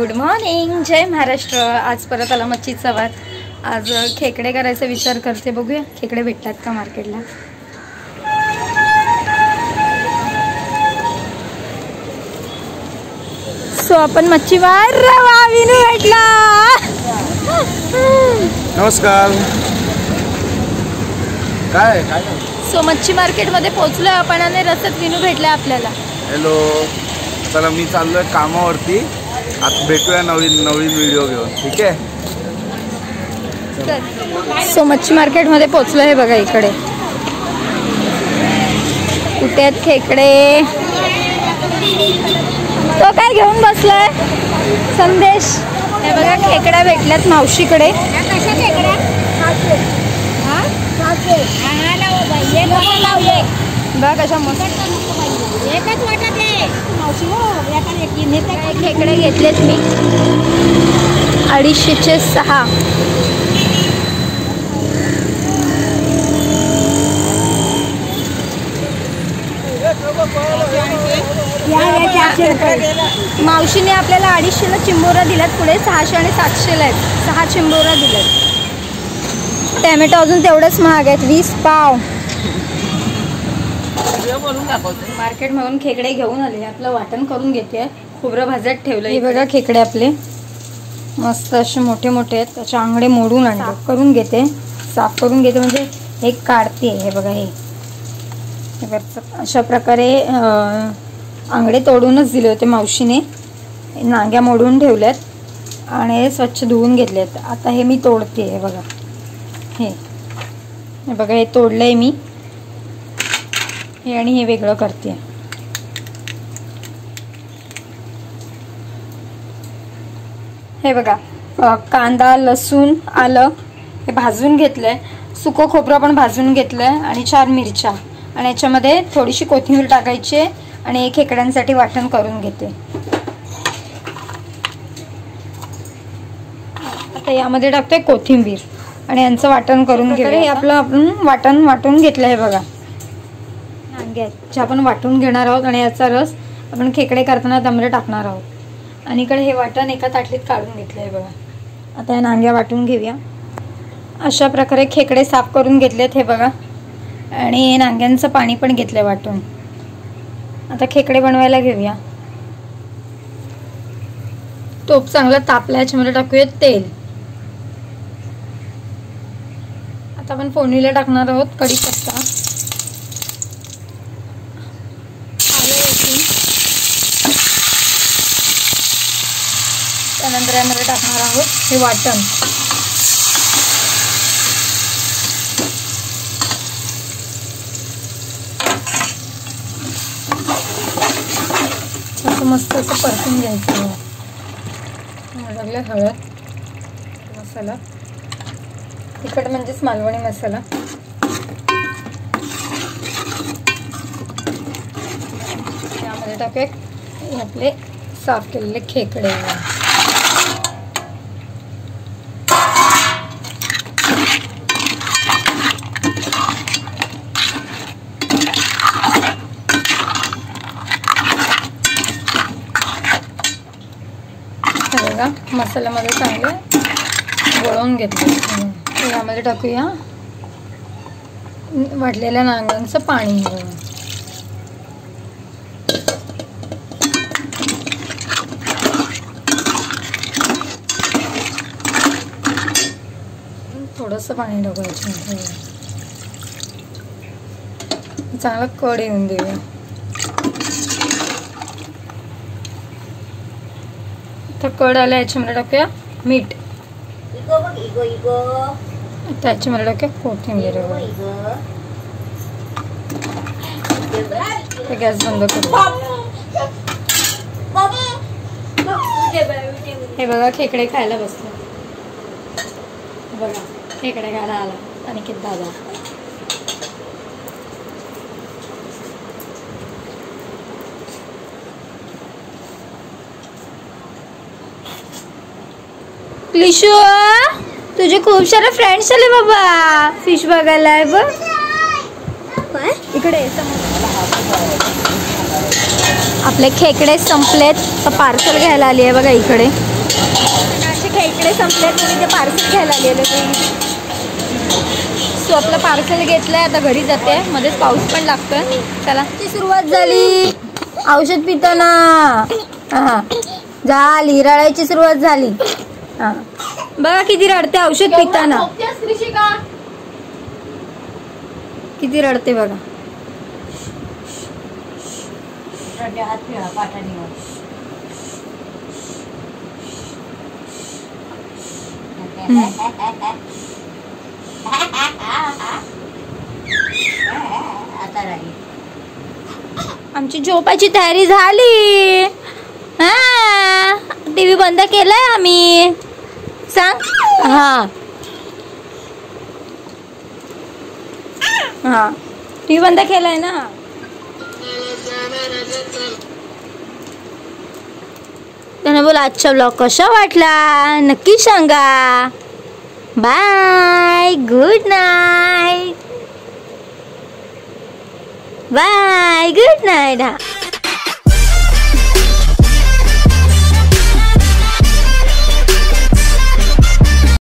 Good morning जय महाराष्ट्र. आज परत आला मच्छीचा वार आज खेकडे करायचा विचार करते. बघूया खेकडे भेटतात का मार्केटला? सो आपण मच्छीवार भेटला. नमस्कार. काय? काय? सो मच्छी मार्केटमध्ये पोहोचलोय आपण आणि रस्त्यात विनू भेटलाय आपल्याला. हॅलो. चला मी चाललोय कामावरती. आता भेटूया नवीन नवीन व्हिडिओ घेऊन ठीक आहे? सो मच्छी मार्केटमध्ये पोहोचलो आहे बघा इकडे. कुठे आहेत खेकडे तो काय घेऊन बसलाय? संदेश. हे बघा खेकड्या भेटल्यात मावशीकडे. बघा कशा मस्त खेकडे घेतलेत मी. अडीचशेचे सहा. मावशीने आपल्याला अडीचशेला चिंबोरा दिल्यात पुढे सहाशे आणि सातशेला आहेत. सहा चिंबोरा दिल्यात. टॅमॅटो अजून तेवढंच महाग आहेत. वीस पाव. मार्केटमधून खेकडे घेऊन आले. आपलं वाटण करून घेते. खोबरं भाजत ठेवलं हे बघा खेकडे आपले. मस्त असे मोठे मोठे आहेत. त्याचे आंगडे मोडून आणले. करून घेते. साफ करून घेते. म्हणजे हे काढते. हे बघा हे. हे बघा, अशा प्रकारे आंगडे तोडूनच दिले होते मावशीने. नांग्या मोडून ठेवल्यात. आणि हे स्वच्छ धुवून घेतलेत. आता हे मी तोडते. हे बघा. हे. हे बघा हे तोडलंय मी. हे आणि हे वेगळं करते. हे बघा कांदा लसूण आलं हे भाजून घेतलंय. सुकं खोबरं पण भाजून घेतलंय आणि चार मिरच्या. आणि याच्यामध्ये थोडीशी कोथिंबीर टाकायची आहे आणि एक खेकड्यांसाठी वाटण करून घेते. आता यामध्ये टाकते कोथिंबीर. आणि यांचं वाटण करून घेऊ हे आपलं आपण वाटण वाटून घेतलं आहे बघा. नांगे जे आपण वाटून घेणार आहोत आणि याचा रस आपण खेकडे करताना त्यामध्ये टाकणार आहोत. आणि इकडे हे वाटण एका ताटलीत काढून घेतलं आहे बघा. आता या नांग्या वाटून घेऊया. अशा प्रकारे खेकडे साफ करून घेतलेत हे बघा. आणि नांग्यांचं पाणी पण घेतलंय वाटून. आता खेकडे बनवायला घेऊया. तोप चांगला तापला याच्यामध्ये टाकूया तेल. आता आपण फोडणीला टाकणार आहोत कढीपत्ता आलं लसूण त्यानंतर यामध्ये टाकणार आहोत. हे वाटण. असं मस्त असं परतून घ्यायचं. आहे. हळद मसाला. तिखट म्हणजेच मालवणी मसाला. यामध्ये टाकूया आपले साफ केलेले खेकडे. हे बघा मसाल्यामध्ये चांगले वळवून घेतले. यामध्ये टाकूया. वाटलेल्या नांगांचं पाणी थोडंसं पाणी टाकायचं चांगला कड येऊन देऊया. तर कड आल्या याच्यामध्ये टाकूया. मीठ. त्याच्यामध्ये टाकूया कोथिंबीर गॅस बंद करू. हे बघा खेकडे खायला बसले. बघा खेकडे खायला आला आणि किती दादा. लिशू तुझे खूप सारे फ्रेंड्स आले बाबा. फिश बघायला आहे बघ. इकडे. आपले खेकडे संपलेत. तर पार्सल घ्यायला आली आहे बघा इकडे. असे खेकडे संपले तुम्ही ते पार्सल घ्यायला गेले सो आपलं पार्सल घेतलंय आता घरी जाते. मध्येच पाऊस पण लागतोय. चला. ती सुरुवात झाली. औषध पिताना. हा झाली रडायची सुरुवात झाली. हा. बघा किती रडते औषध पिताना. किती रडते बघा. आमची झोपायची तयारी झाली. हा. टीव्ही बंद केलाय आम्ही. सांग. हा. हा. टीव्ही बंद केलाय ना. त्याने बोला आजचा ब्लॉग कसा वाटला? नक्की सांगा. Bye good night bye good night हा.